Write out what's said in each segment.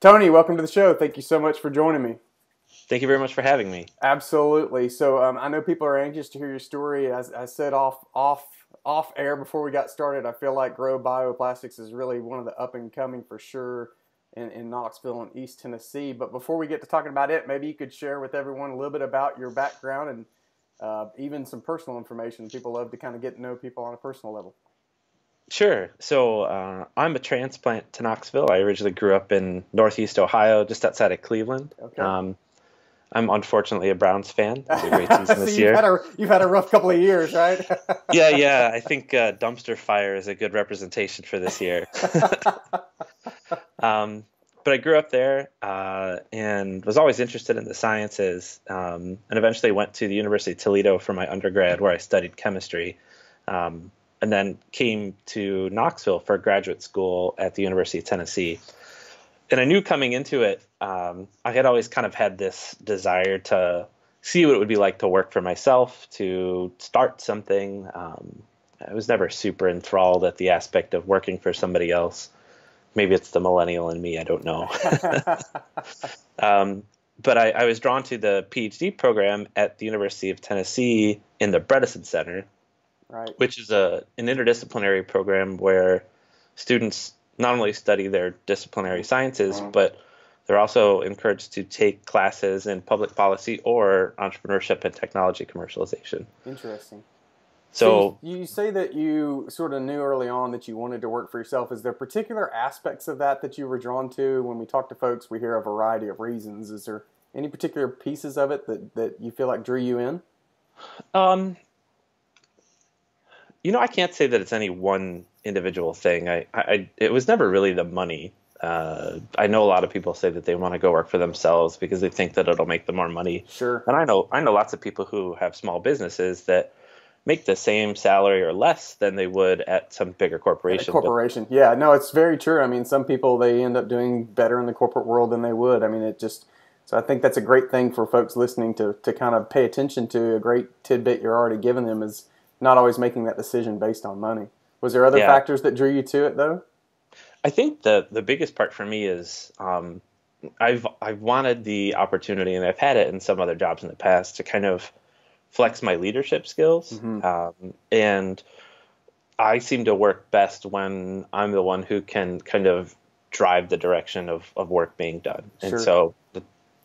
Tony, welcome to the show. Thank you so much for joining me. Thank you very much for having me. Absolutely. So um, I know people are anxious to hear your story. As I said off off off air before we got started, I feel like Grow Bioplastics is really one of the up and coming for sure in, in Knoxville and East Tennessee. But before we get to talking about it, maybe you could share with everyone a little bit about your background and uh, even some personal information. People love to kind of get to know people on a personal level. Sure. So uh, I'm a transplant to Knoxville. I originally grew up in Northeast Ohio, just outside of Cleveland. Okay. Um, I'm unfortunately a Browns fan. a great season so this you've year. Had a, you've had a rough couple of years, right? yeah, yeah. I think uh, dumpster fire is a good representation for this year. um, but I grew up there uh, and was always interested in the sciences, um, and eventually went to the University of Toledo for my undergrad, where I studied chemistry. Um, and then came to Knoxville for graduate school at the University of Tennessee. And I knew coming into it, um, I had always kind of had this desire to see what it would be like to work for myself, to start something. Um, I was never super enthralled at the aspect of working for somebody else. Maybe it's the millennial in me, I don't know. um, but I, I was drawn to the PhD program at the University of Tennessee in the Bredesen Center, right. which is a an interdisciplinary program where students not only study their disciplinary sciences, but they're also encouraged to take classes in public policy or entrepreneurship and technology commercialization. Interesting. So, so you say that you sort of knew early on that you wanted to work for yourself. Is there particular aspects of that that you were drawn to? When we talk to folks, we hear a variety of reasons. Is there any particular pieces of it that, that you feel like drew you in? Um, you know, I can't say that it's any one individual thing. I, I it was never really the money. Uh, I know a lot of people say that they want to go work for themselves because they think that it'll make them more money. Sure. And I know I know lots of people who have small businesses that make the same salary or less than they would at some bigger corporation. corporation, but, yeah, no, it's very true. I mean, some people they end up doing better in the corporate world than they would. I mean, it just so I think that's a great thing for folks listening to to kind of pay attention to. A great tidbit you're already giving them is not always making that decision based on money. Was there other yeah. factors that drew you to it though? I think the the biggest part for me is um, I've I've wanted the opportunity, and I've had it in some other jobs in the past to kind of flex my leadership skills, mm-hmm. um, and I seem to work best when I'm the one who can kind of drive the direction of, of work being done, sure. and so the,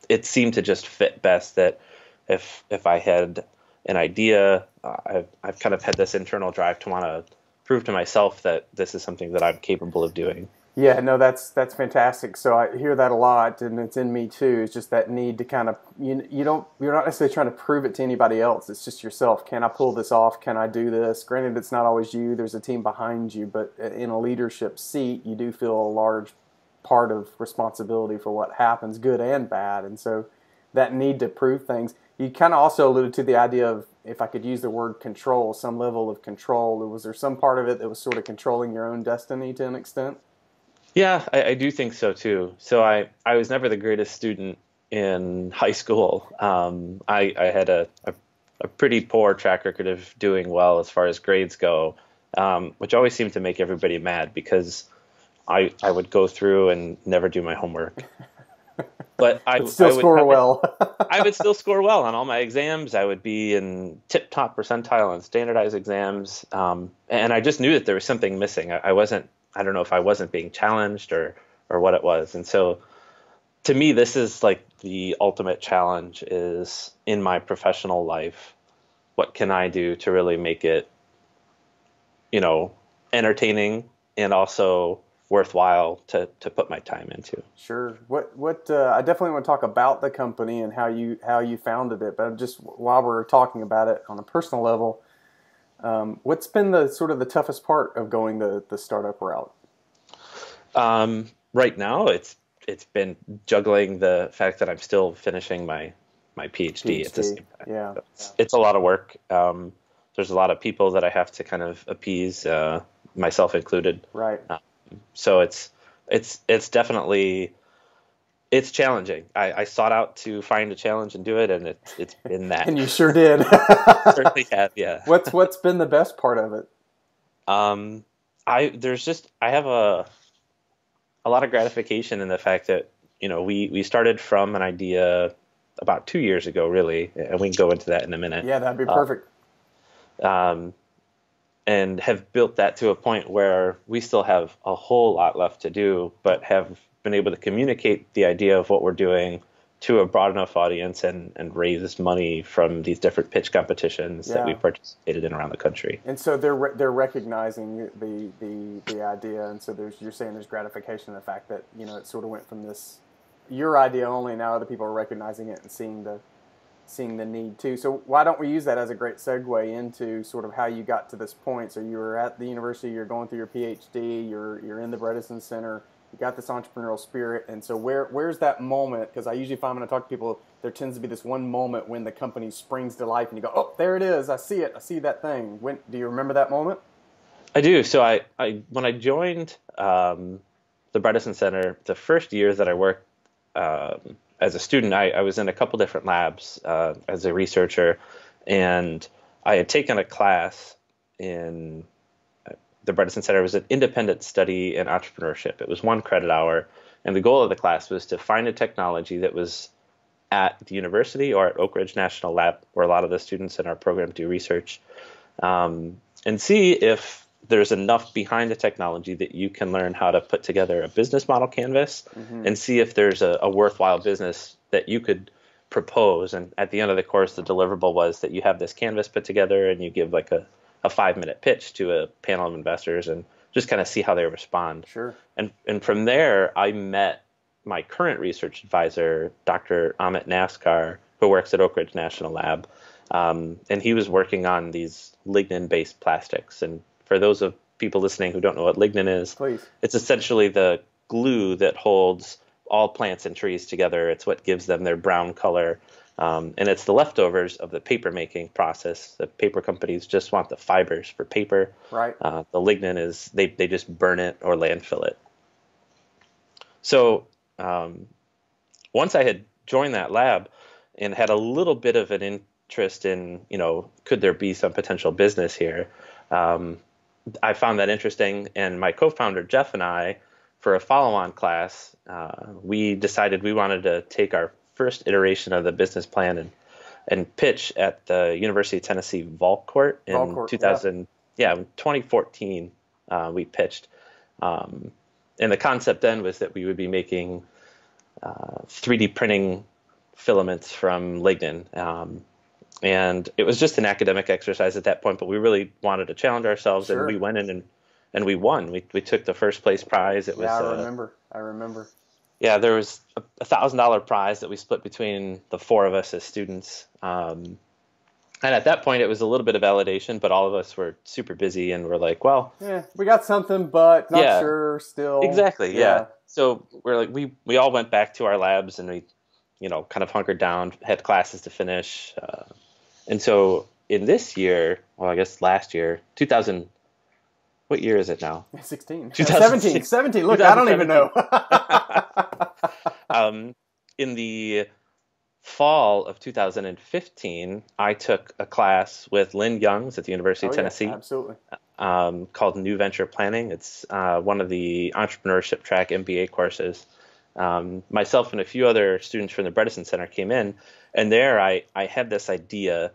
it seemed to just fit best that if if I had an idea. Uh, I've, I've kind of had this internal drive to want to prove to myself that this is something that I'm capable of doing. Yeah, no, that's that's fantastic. So I hear that a lot, and it's in me too. It's just that need to kind of you you don't you're not necessarily trying to prove it to anybody else. It's just yourself. Can I pull this off? Can I do this? Granted, it's not always you. There's a team behind you, but in a leadership seat, you do feel a large part of responsibility for what happens, good and bad. And so that need to prove things you kind of also alluded to the idea of if I could use the word control, some level of control. Was there some part of it that was sort of controlling your own destiny to an extent? Yeah, I, I do think so too. So I, I was never the greatest student in high school. Um, I, I had a, a, a, pretty poor track record of doing well as far as grades go, um, which always seemed to make everybody mad because I, I would go through and never do my homework. but I would still I score would, well. I would still score well on all my exams. I would be in tip top percentile on standardized exams, um, and I just knew that there was something missing. I, I, wasn't. I don't know if I wasn't being challenged or or what it was. And so, to me, this is like the ultimate challenge: is in my professional life, what can I do to really make it, you know, entertaining and also worthwhile to, to put my time into. Sure. What what uh, I definitely want to talk about the company and how you how you founded it. But just while we're talking about it on a personal level, um, what's been the sort of the toughest part of going the the startup route? Um, right now, it's it's been juggling the fact that I'm still finishing my my PhD, PhD. at the same time. Yeah, it's, it's a lot of work. Um, there's a lot of people that I have to kind of appease, uh, myself included. Right. Uh, so it's it's it's definitely it's challenging. I, I, sought out to find a challenge and do it, and it, it's been that. and you sure did. Certainly have, yeah. What's what's been the best part of it? Um, I there's just I have a a lot of gratification in the fact that you know we we started from an idea about two years ago, really, and we can go into that in a minute. Yeah, that'd be perfect. Uh, um, and have built that to a point where we still have a whole lot left to do, but have been able to communicate the idea of what we're doing to a broad enough audience and, and raise money from these different pitch competitions yeah. that we participated in around the country. And so they're re- they're recognizing the, the the idea, and so there's you're saying there's gratification in the fact that you know it sort of went from this your idea only now other people are recognizing it and seeing the seeing the need too. So why don't we use that as a great segue into sort of how you got to this point? So you were at the university, you're going through your PhD, you're you're in the Bredesen Center, you got this entrepreneurial spirit, and so where where's that moment? Because I usually find when I talk to people, there tends to be this one moment when the company springs to life, and you go, oh, there it is, I see it, I see that thing. When do you remember that moment? I do. So I, I when I joined um, the Bredesen Center, the first year that I worked. Um, as a student, I, I, was in a couple different labs uh, as a researcher, and I had taken a class in the Bredesen Center. Was an independent study in entrepreneurship. It was one credit hour, and the goal of the class was to find a technology that was at the university or at Oak Ridge National Lab, where a lot of the students in our program do research, um, and see if there's enough behind the technology that you can learn how to put together a business model canvas mm-hmm. and see if there's a, a, worthwhile business that you could propose. And at the end of the course, the deliverable was that you have this canvas put together and you give like a, a five minute pitch to a panel of investors and just kind of see how they respond. Sure. And and from there, I met my current research advisor, Dr. Amit Naskar, who works at Oak Ridge National Lab. Um, and he was working on these lignin based plastics and for those of people listening who don't know what lignin is, Please. it's essentially the glue that holds all plants and trees together. It's what gives them their brown color. Um, and it's the leftovers of the paper making process. The paper companies just want the fibers for paper. Right. Uh, the lignin is they, they just burn it or landfill it. So um, once I had joined that lab and had a little bit of an interest in, you know, could there be some potential business here? Um, I found that interesting, and my co-founder Jeff and I, for a follow-on class, uh, we decided we wanted to take our first iteration of the business plan and and pitch at the University of Tennessee Volcourt in Court, 2000. Yeah, yeah 2014 uh, we pitched, um, and the concept then was that we would be making uh, 3D printing filaments from lignin. Um, and it was just an academic exercise at that point. But we really wanted to challenge ourselves, sure. and we went in and and we won. We we took the first place prize. It was. Yeah, I uh, remember. Uh, I remember. Yeah, there was a thousand dollar prize that we split between the four of us as students. Um, and at that point, it was a little bit of validation, but all of us were super busy and we're like, well, yeah, we got something, but not yeah, sure still. Exactly. Yeah. yeah. So we're like, we, we all went back to our labs and we, you know, kind of hunkered down, had classes to finish. Uh, and so in this year, well, I guess last year, 2000, what year is it now? 16. 17. 17. Look, I don't even know. um, in the fall of 2015, I took a class with Lynn Youngs at the University oh, of Tennessee. Yeah, absolutely. Um, called New Venture Planning. It's uh, one of the entrepreneurship track MBA courses. Um, myself and a few other students from the Bredesen Center came in, and there I, I had this idea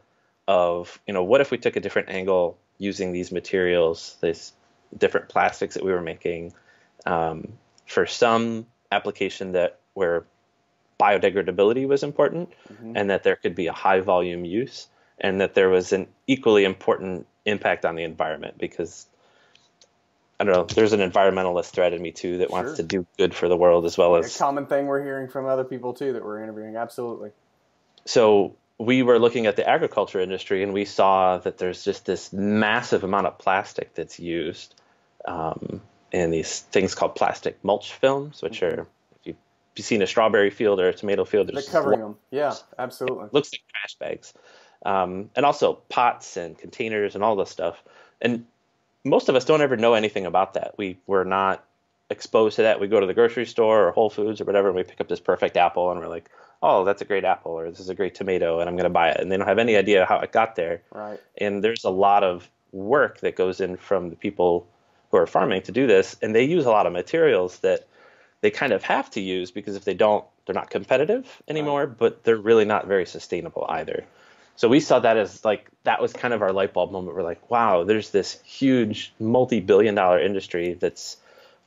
of, you know, what if we took a different angle using these materials, these different plastics that we were making, um, for some application that where biodegradability was important, mm-hmm. and that there could be a high volume use, and that there was an equally important impact on the environment because I don't know. There's an environmentalist thread in me too that wants to do good for the world as well as a common thing we're hearing from other people too that we're interviewing. Absolutely. So we were looking at the agriculture industry and we saw that there's just this massive amount of plastic that's used um, in these things called plastic mulch films, which mm-hmm. are you've seen a strawberry field or a tomato field, they're covering them. Yeah, absolutely. It looks like trash bags, um, and also pots and containers and all this stuff. And most of us don't ever know anything about that. We we're not exposed to that. We go to the grocery store or Whole Foods or whatever, and we pick up this perfect apple, and we're like, "Oh, that's a great apple," or "This is a great tomato," and I'm going to buy it. And they don't have any idea how it got there. Right. And there's a lot of work that goes in from the people who are farming to do this, and they use a lot of materials that they kind of have to use because if they don't, they're not competitive anymore. Right. But they're really not very sustainable either. So we saw that as like that was kind of our light bulb moment. We're like, wow, there's this huge multi-billion dollar industry that's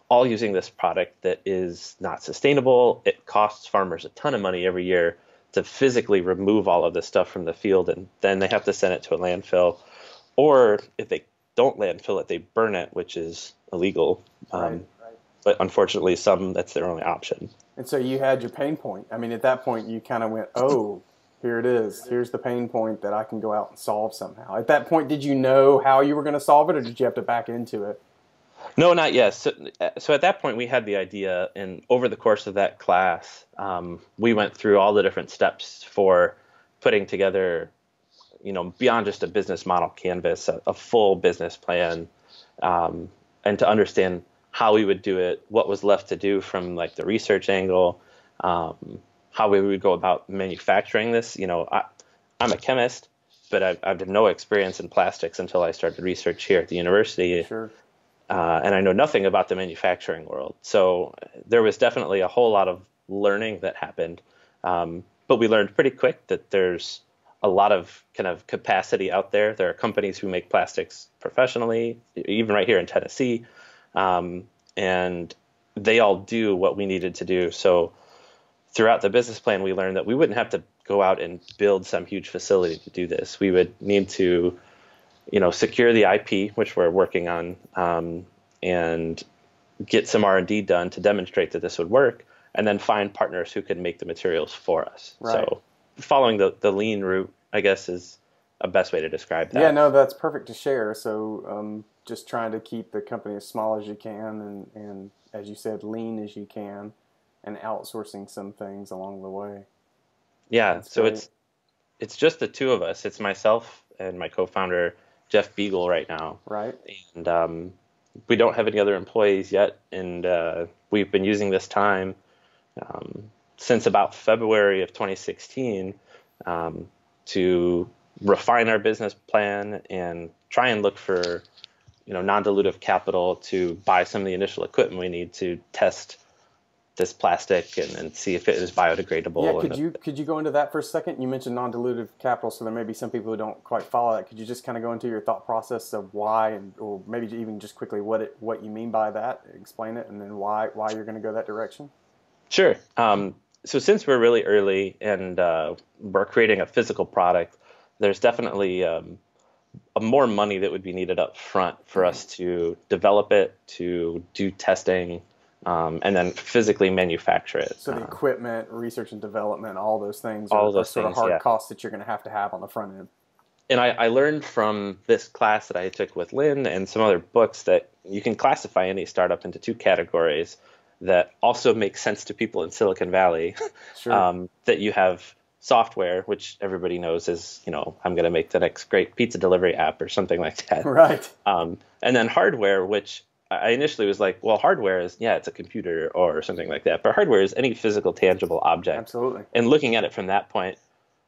all using this product that is not sustainable. It costs farmers a ton of money every year to physically remove all of this stuff from the field, and then they have to send it to a landfill. Or if they don't landfill it, they burn it, which is illegal. Um, right. But unfortunately, some that's their only option. And so you had your pain point. I mean, at that point, you kind of went, "Oh, here it is. Here's the pain point that I can go out and solve somehow. At that point, did you know how you were going to solve it, or did you have to back into it? No, not yet. So, so at that point, we had the idea, and over the course of that class, um, we went through all the different steps for putting together, you know, beyond just a business model canvas, a, a full business plan, um, and to understand how we would do it, what was left to do from like the research angle. Um, how we would go about manufacturing this. You know, I, am a chemist, but I've, I've had no experience in plastics until I started research here at the university. Sure. Uh, and I know nothing about the manufacturing world. So there was definitely a whole lot of learning that happened. Um, but we learned pretty quick that there's a lot of kind of capacity out there. There are companies who make plastics professionally, even right here in Tennessee. Um, and they all do what we needed to do. So throughout the business plan, we learned that we wouldn't have to go out and build some huge facility to do this. We would need to, you know, secure the IP, which we're working on, um, and get some R and D done to demonstrate that this would work, and then find partners who could make the materials for us. Right. So, following the the lean route, I guess, is a best way to describe that. Yeah, no, that's perfect to share. So, um, just trying to keep the company as small as you can, and and as you said, lean as you can and outsourcing some things along the way. Yeah, That's so great. it's it's just the two of us. It's myself and my co-founder Jeff Beegle right now. Right. And um, we don't have any other employees yet, and uh, we've been using this time um, since about February of 2016 um, to refine our business plan and try and look for you know non-dilutive capital to buy some of the initial equipment we need to test this plastic and, and see if it is biodegradable. Yeah, could you could you go into that for a second? You mentioned non-dilutive capital, so there may be some people who don't quite follow that. Could you just kind of go into your thought process of why, and or maybe even just quickly what it what you mean by that? Explain it, and then why why you're going to go that direction. Sure. Um, so since we're really early and uh, we're creating a physical product, there's definitely um, more money that would be needed up front for us to develop it, to do testing, um, and then physically manufacture it. So the uh, equipment, research and development, all those things all are, those are sort things, of hard yeah. costs that you're going to have to have on the front end. And I, I, learned from this class that I took with Lynn and some other books that you can classify any startup into two categories that also make sense to people in Silicon Valley. Sure. um, that you have software, which everybody knows is, you know, I'm going to make the next great pizza delivery app or something like that. Right. Um, and then hardware, which I initially was like, well, hardware is yeah, it's a computer or something like that. But hardware is any physical, tangible object. Absolutely. And looking at it from that point,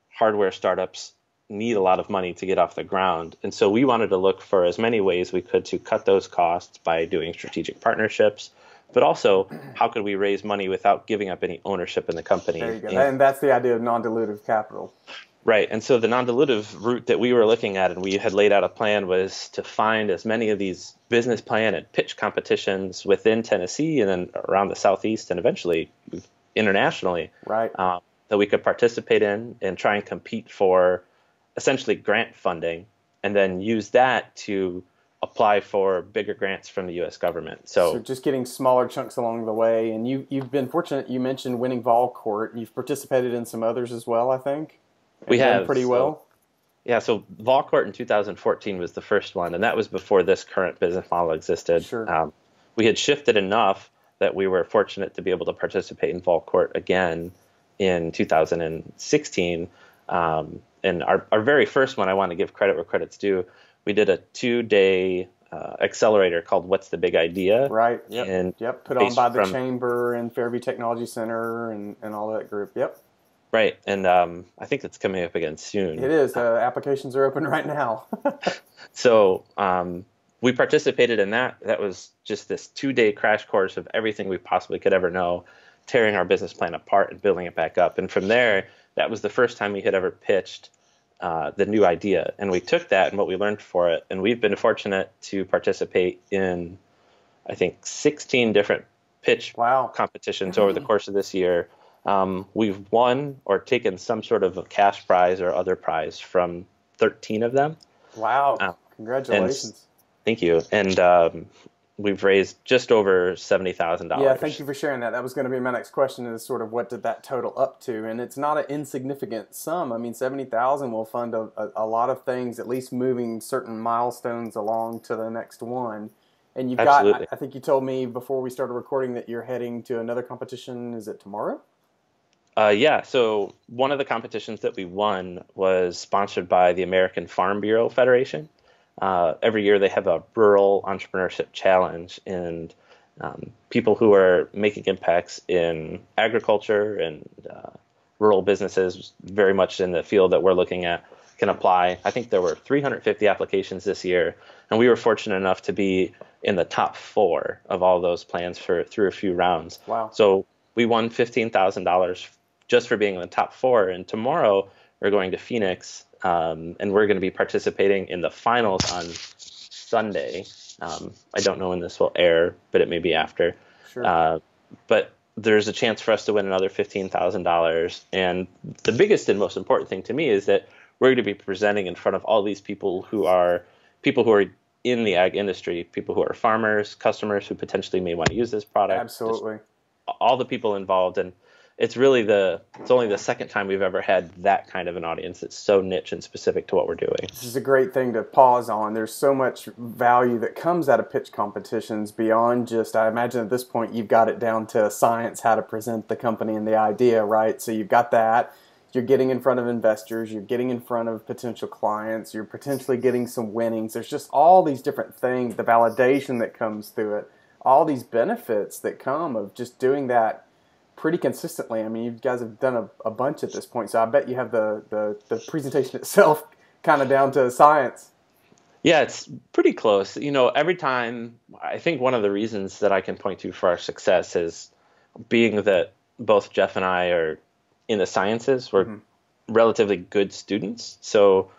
hardware startups need a lot of money to get off the ground. And so we wanted to look for as many ways we could to cut those costs by doing strategic partnerships, but also how could we raise money without giving up any ownership in the company? There you go. And, and that's the idea of non-dilutive capital. Right. And so the non-dilutive route that we were looking at and we had laid out a plan was to find as many of these business plan and pitch competitions within Tennessee and then around the Southeast and eventually internationally right. Um, that we could participate in and try and compete for essentially grant funding and then use that to apply for bigger grants from the U.S. government. So, so, just getting smaller chunks along the way. And you, you've been fortunate. You mentioned winning Volcourt. You've participated in some others as well, I think we have pretty well. Yeah, so Volcourt in 2014 was the first one, and that was before this current business model existed. Sure. Um, we had shifted enough that we were fortunate to be able to participate in Volcourt again in 2016. Um, and our, our very first one, I want to give credit where credit's due. We did a two day uh, accelerator called What's the Big Idea? Right. Yep. And yep. Put on by the from- Chamber and Fairview Technology Center and, and all that group. Yep. Right, and um, I think it's coming up again soon. It is. Uh, applications are open right now. So um, we participated in that. That was just this two day crash course of everything we possibly could ever know, tearing our business plan apart and building it back up. And from there, that was the first time we had ever pitched uh, the new idea. And we took that and what we learned for it. And we've been fortunate to participate in, I think, 16 different pitch wow. competitions over the course of this year. Um, we've won or taken some sort of a cash prize or other prize from 13 of them. Wow. Uh, Congratulations. Thank you. And um, we've raised just over seventy thousand dollars. Yeah, thank you for sharing that. That was going to be my next question is sort of what did that total up to? And it's not an insignificant sum. I mean, 70,000 will fund a, a, a lot of things, at least moving certain milestones along to the next one. And you've Absolutely. got, I, I think you told me before we started recording that you're heading to another competition. Is it tomorrow? Uh, yeah. So one of the competitions that we won was sponsored by the American Farm Bureau Federation. Uh, every year they have a rural entrepreneurship challenge, and um, people who are making impacts in agriculture and uh, rural businesses, very much in the field that we're looking at, can apply. I think there were 350 applications this year, and we were fortunate enough to be in the top four of all those plans for through a few rounds. Wow. So we won fifteen thousand dollars just for being in the top four. And tomorrow we're going to Phoenix, um, and we're going to be participating in the finals on Sunday. Um, I don't know when this will air, but it may be after. Sure. Uh, but there's a chance for us to win another fifteen thousand dollars. And the biggest and most important thing to me is that we're going to be presenting in front of all these people who are people who are in the ag industry, people who are farmers, customers who potentially may want to use this product. just Absolutely. all the people involved and it's really the it's only the second time we've ever had that kind of an audience that's so niche and specific to what we're doing This is a great thing to pause on. There's so much value that comes out of pitch competitions beyond just, I imagine at this point you've got it down to science, how to present the company and the idea, right? So you've got that. You're getting in front of investors, you're getting in front of potential clients, you're potentially getting some winnings. There's just all these different things, the validation that comes through it, all these benefits that come of just doing that pretty consistently. I mean, you guys have done a, a bunch at this point, so I bet you have the, the, the presentation itself kind of down to science. yeah it's pretty close you know every time i think one of the reasons that i can point to for our success is being that both jeff and i are in the sciences we're relatively good students so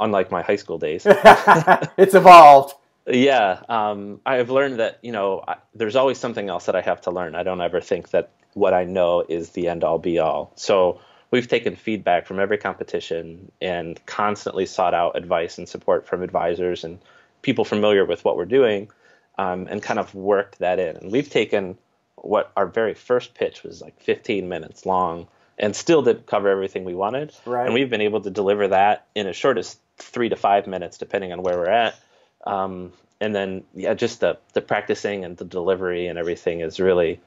unlike my high school days it's evolved. Yeah, um, I've learned that you know I, there's always something else that I have to learn. I don't ever think that what I know is the end all be all. So we've taken feedback from every competition and constantly sought out advice and support from advisors and people familiar with what we're doing, um, and kind of worked that in. And we've taken what our very first pitch was like 15 minutes long and still didn't cover everything we wanted. Right. And we've been able to deliver that in as short as three to five minutes, depending on where we're at. Um, and then, yeah, just the, the practicing and the delivery and everything is really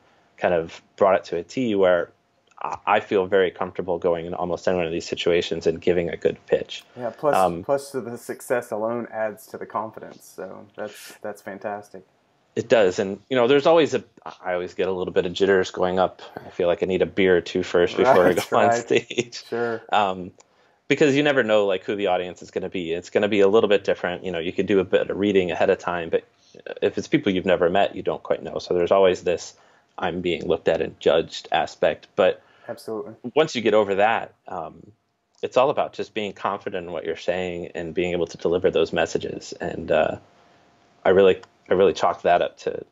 kind of brought it to a T where I- I feel very comfortable going in almost any one of these situations and giving a good pitch. Yeah, plus, Um, plus the success alone adds to the confidence. So that's that's fantastic. It does, and you know, there's always a. I always get a little bit of jitters going up. I feel like I need a beer or two first before I Right, go on stage. Sure. um, because you never know like who the audience is going to be. It's going to be a little bit different. You know, you could do a bit of reading ahead of time, but if it's people you've never met, you don't quite know. So there's always this I'm being looked at and judged aspect. But Absolutely. once you get over that, um, it's all about just being confident in what you're saying and being able to deliver those messages. And uh, I really, I really chalk that up to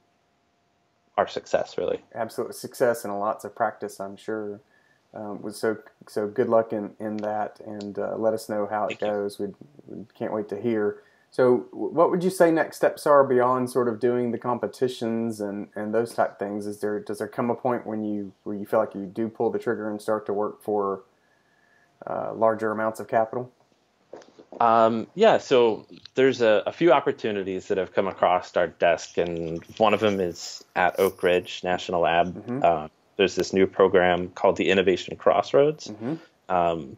our success, really. Absolute success and lots of practice, I'm sure. Um, was so so. Good luck in in that, and uh, let us know how it Thank you. goes. We can't wait to hear. So, what would you say next steps are beyond sort of doing the competitions and, and those type things? Is there does there come a point when you where you feel like you do pull the trigger and start to work for uh, larger amounts of capital? Um, yeah, so there's a, a few opportunities that have come across our desk, and one of them is at Oak Ridge National Lab. Uh, there's this new program called the Innovation Crossroads, um,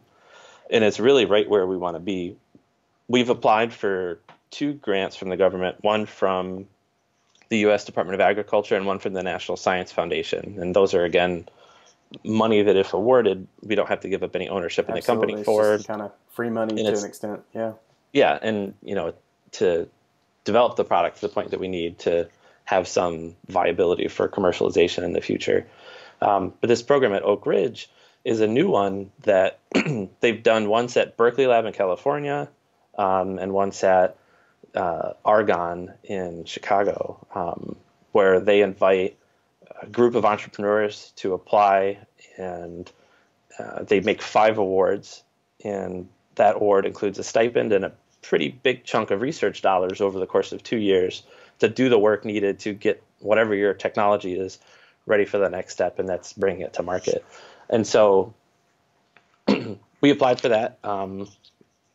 and it's really right where we want to be. We've applied for two grants from the government, one from the U.S. Department of Agriculture and one from the National Science Foundation. And those are, again, money that, if awarded, we don't have to give up any ownership in Absolutely. the company It's for. kind of free money And to an extent. Yeah. Yeah, and you know, to develop the product to the point that we need to have some viability for commercialization in the future. Um, but this program at Oak Ridge is a new one that they've done once at Berkeley Lab in California um, and once at uh, Argonne in Chicago, um, where they invite a group of entrepreneurs to apply and uh, they make five awards and that award includes a stipend and a pretty big chunk of research dollars over the course of two years to do the work needed to get whatever your technology is ready for the next step, and that's bringing it to market. And so we applied for that. Um,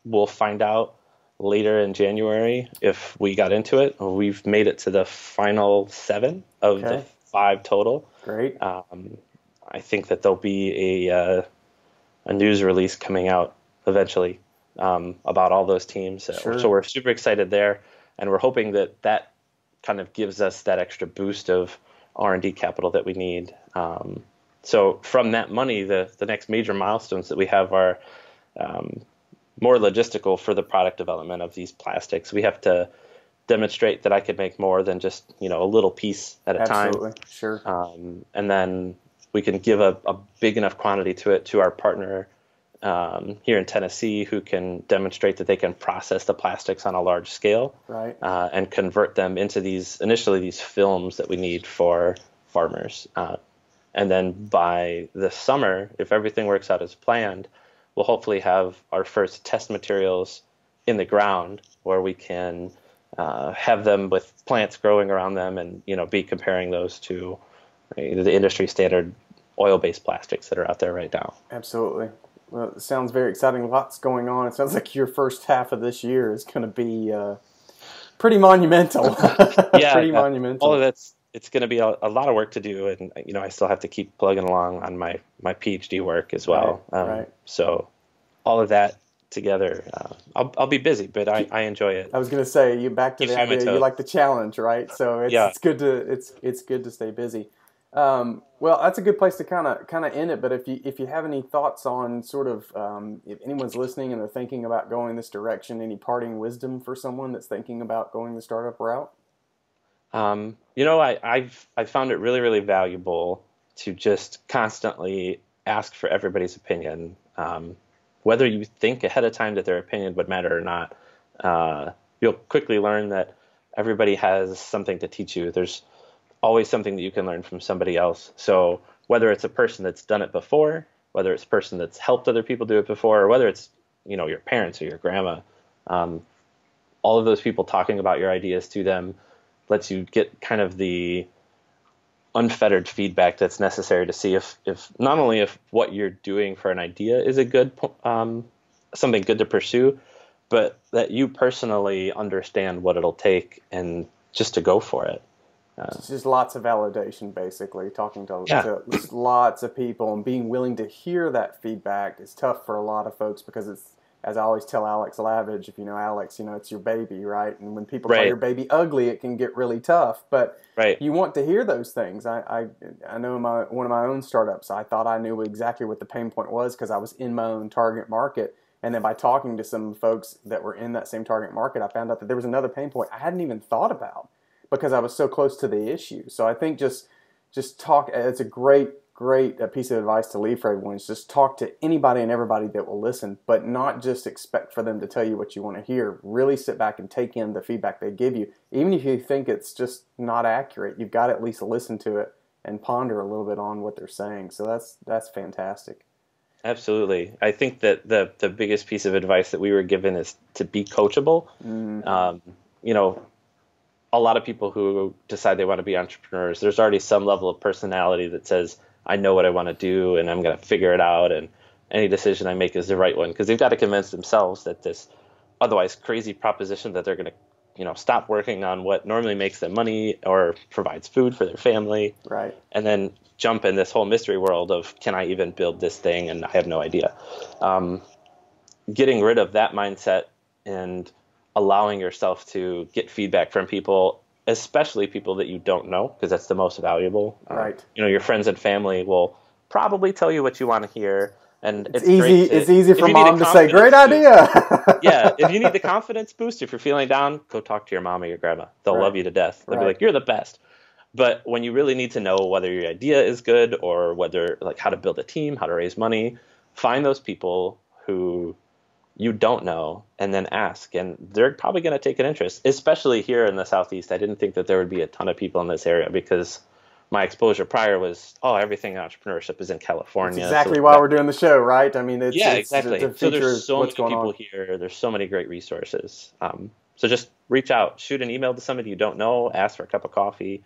we'll find out later in January if we got into it. We've made it to the final seven of the five total. Great. Um, I think that there'll be a uh, a news release coming out eventually um, about all those teams. So- Sure. So we're super excited there, and we're hoping that that kind of gives us that extra boost of R and D capital that we need. Um, so from that money, the the next major milestones that we have are um, more logistical for the product development of these plastics. We have to demonstrate that I could make more than just you know a little piece at a time Absolutely. Sure. um, and then we can give a, a big enough quantity to it to our partner um, here in Tennessee, who can demonstrate that they can process the plastics on a large scale Right. uh, and convert them into these initially these films that we need for farmers. Uh, and then by the summer, if everything works out as planned, we'll hopefully have our first test materials in the ground where we can uh, have them with plants growing around them and you know be comparing those to the industry standard oil-based plastics that are out there right now. Absolutely. Well, it sounds very exciting. Lots going on. It sounds like your first half of this year is going to be uh, pretty monumental. Yeah, pretty uh, monumental. all of that's it's going to be a, a lot of work to do, and you know I still have to keep plugging along on my my PhD work as well. Right, um, right. So all of that together, uh, I'll I'll be busy, but I, I enjoy it. I was going to say you back to Keeps the me on my idea you like the challenge, right? So it's, Yeah. it's good to it's it's good to stay busy. Um, well, that's a good place to kind of kind of end it. But if you if you have any thoughts on sort of um, if anyone's listening and they're thinking about going this direction, any parting wisdom for someone that's thinking about going the startup route? Um, you know, I, I've I found it really really valuable to just constantly ask for everybody's opinion, um, whether you think ahead of time that their opinion would matter or not. Uh, you'll quickly learn that everybody has something to teach you. There's always something that you can learn from somebody else. So whether it's a person that's done it before, whether it's a person that's helped other people do it before, or whether it's you know your parents or your grandma, um, all of those people talking about your ideas to them lets you get kind of the unfettered feedback that's necessary to see if, if not only if what you're doing for an idea is a good um, something good to pursue, but that you personally understand what it'll take and just to go for it. It's just lots of validation, basically. Talking to, Yeah. to lots of people and being willing to hear that feedback is tough for a lot of folks because it's, as I always tell Alex Lavage, if you know Alex, you know it's your baby, right? And when people call your baby ugly, it can get really tough. But Right. you want to hear those things. I, I, I know in my one of my own startups, I thought I knew exactly what the pain point was because I was in my own target market. And then by talking to some folks that were in that same target market, I found out that there was another pain point I hadn't even thought about because I was so close to the issue. So I think just just talk. It's a great great uh, piece of advice to leave for everyone. Is just talk to anybody and everybody that will listen, but not just expect for them to tell you what you want to hear. Really sit back and take in the feedback they give you, even if you think it's just not accurate. You've got to at least listen to it and ponder a little bit on what they're saying. So that's that's fantastic. Absolutely. I think that the the biggest piece of advice that we were given is to be coachable. Um, you know, a lot of people who decide they want to be entrepreneurs, there's already some level of personality that says, I know what I want to do and I'm going to figure it out and any decision I make is the right one because they've got to convince themselves that this otherwise crazy proposition that they're going to you know stop working on what normally makes them money or provides food for their family Right. and then jump in this whole mystery world of can I even build this thing and I have no idea. Um, getting rid of that mindset and allowing yourself to get feedback from people, especially people that you don't know, because that's the most valuable. Um, right. you know, your friends and family will probably tell you what you want to hear. And it's, it's easy. To, it's easy for mom to say, "Great idea." yeah, if you need the confidence boost, if you're feeling down, go talk to your mom or your grandma. They'll right. love you to death. They'll right. be like, "You're the best." But when you really need to know whether your idea is good or whether like how to build a team, how to raise money, find those people who you don't know and then ask. And they're probably going to take an interest especially here in the southeast. I didn't think that there would be a ton of people in this area because my exposure prior was oh everything in entrepreneurship is in california. That's exactly so why we're doing the show right? I mean it's, yeah it's, exactly. So there's so many people on. here. There's so many great resources. Um, so just reach out shoot an email to somebody you don't know ask for a cup of coffee.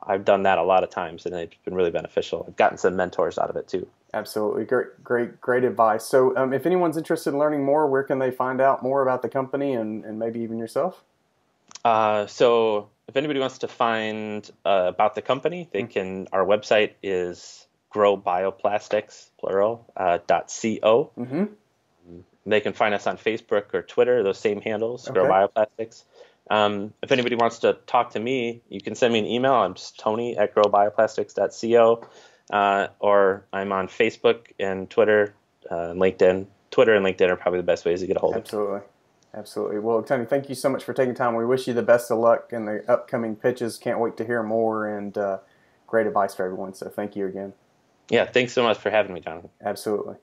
I've done that a lot of times, and it's been really beneficial. I've gotten some mentors out of it too. Absolutely, great, great, great advice. So, um, if anyone's interested in learning more, where can they find out more about the company and, and maybe even yourself? Uh, so, if anybody wants to find uh, about the company, they mm-hmm. can. Our website is growbioplastics plural uh, dot co. Mm-hmm. They can find us on Facebook or Twitter. Those same handles, okay. Grow Bioplastics. Um, if anybody wants to talk to me, you can send me an email. I'm just Tony at growbioplastics.co, uh, or I'm on Facebook and Twitter, uh, and LinkedIn. Twitter and LinkedIn are probably the best ways to get a hold of. Absolutely. Absolutely. Well, Tony, thank you so much for taking time. We wish you the best of luck in the upcoming pitches. Can't wait to hear more and uh, great advice for everyone. So thank you again. Yeah, thanks so much for having me, Jonathan. Absolutely.